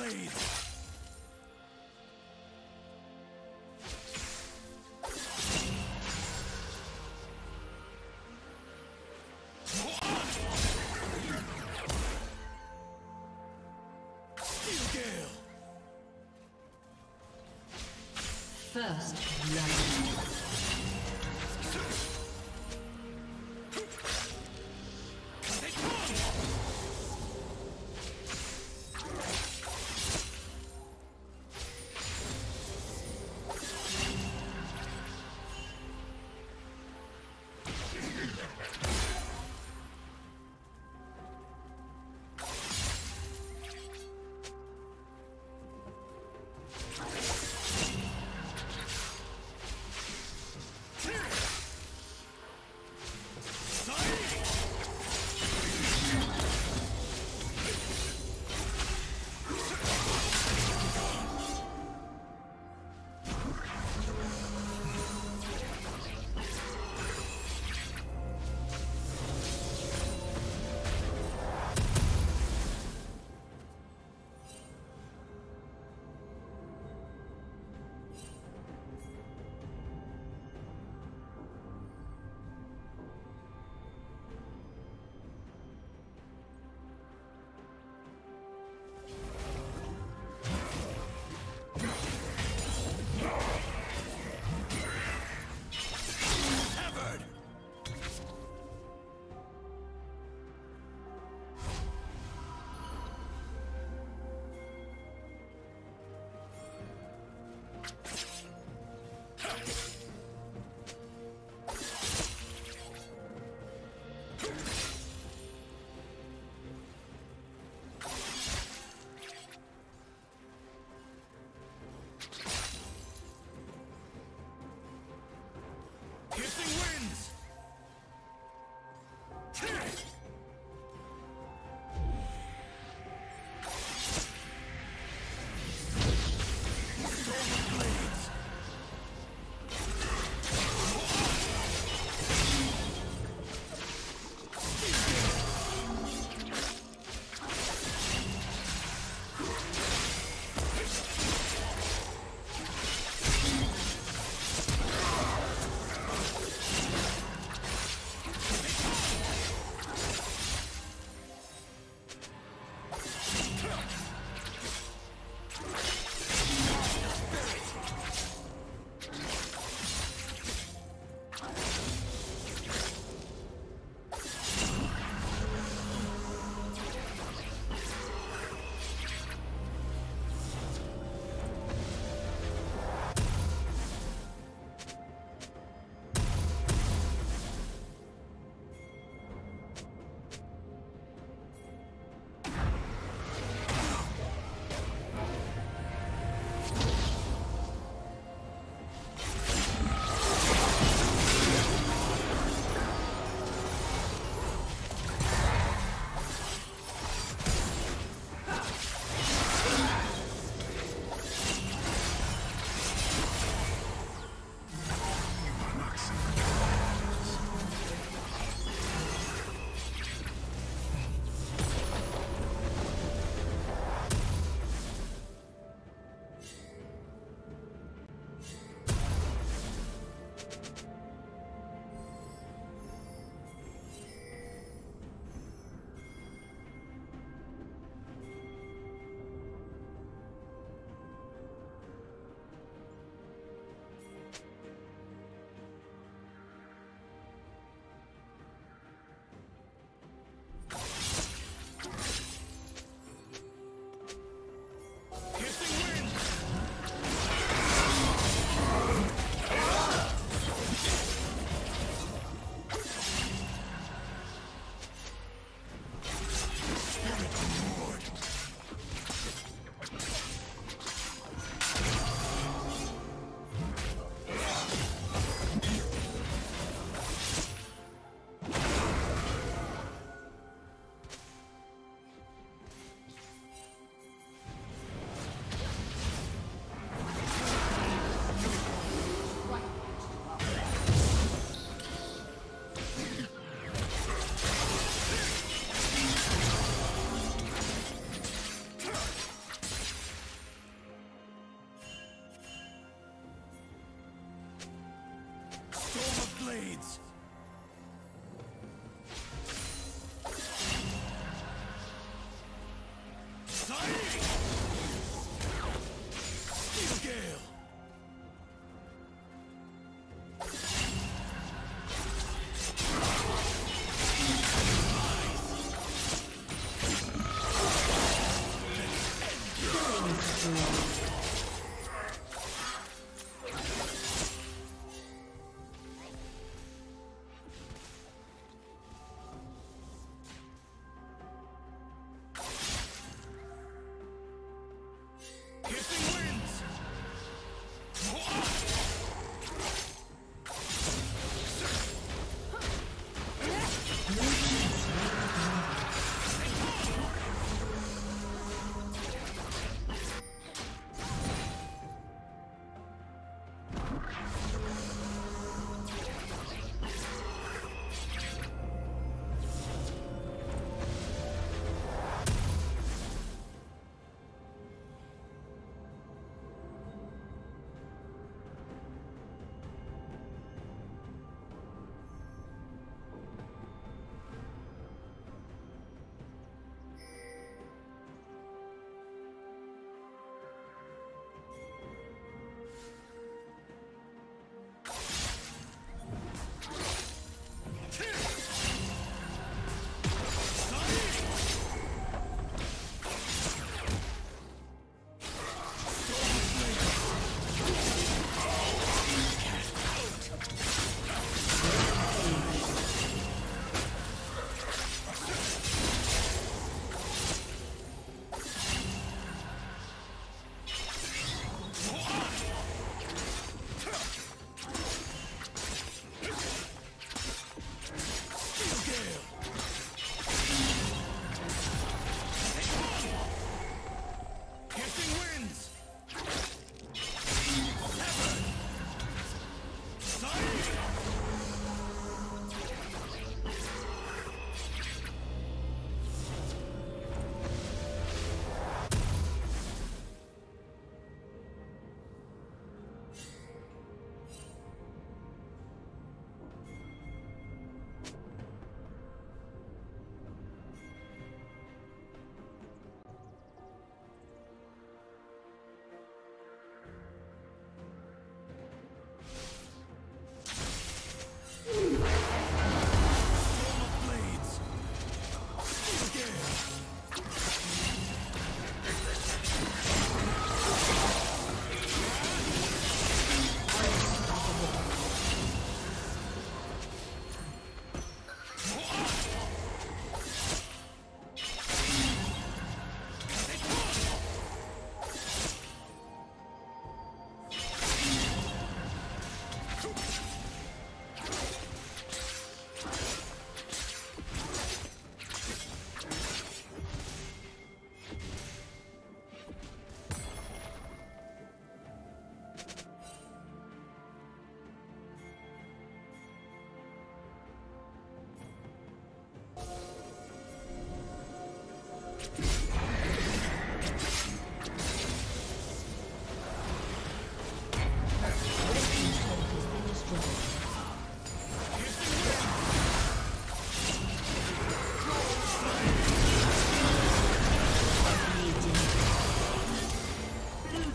Gale! First blood.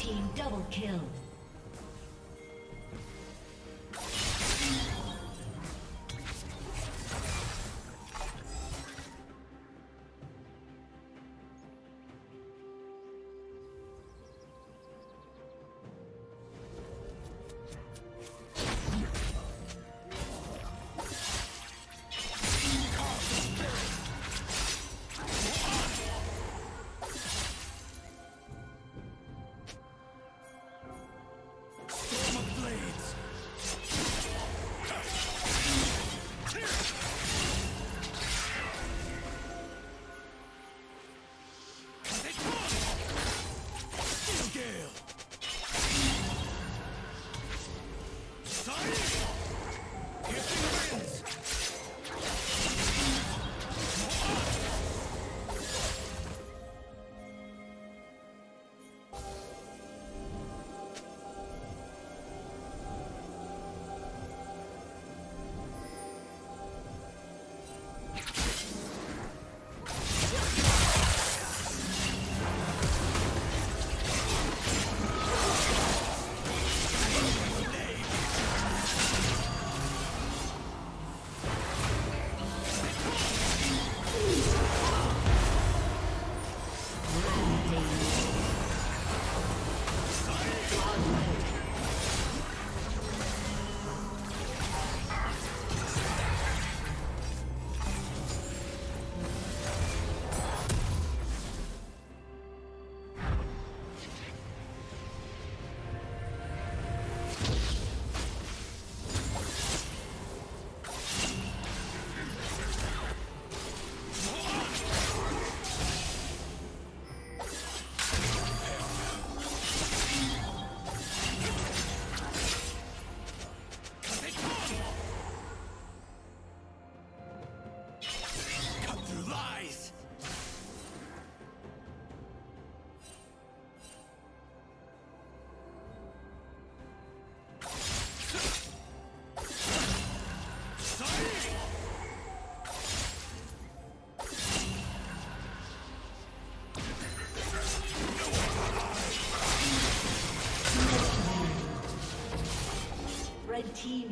Team double kill.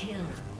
kill.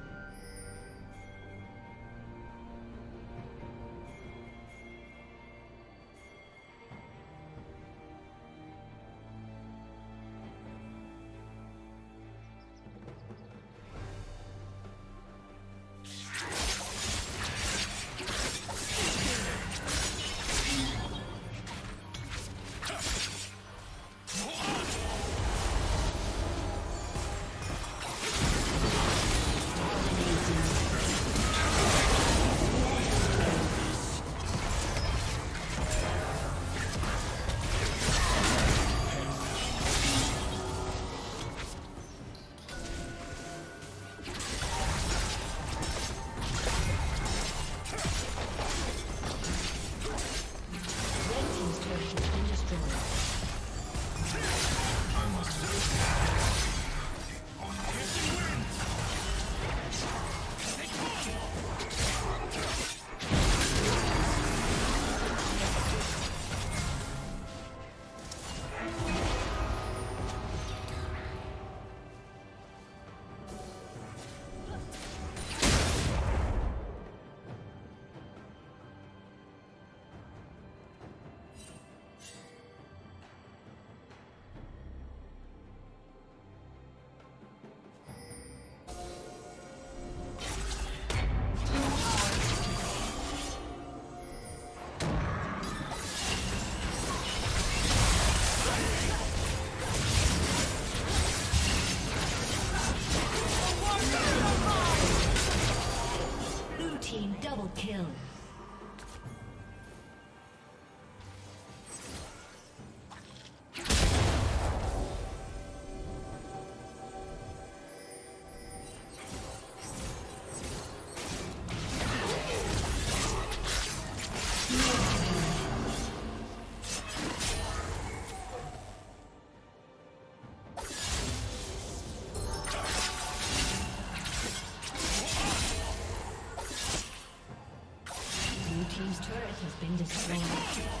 destroyed.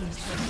team's turret.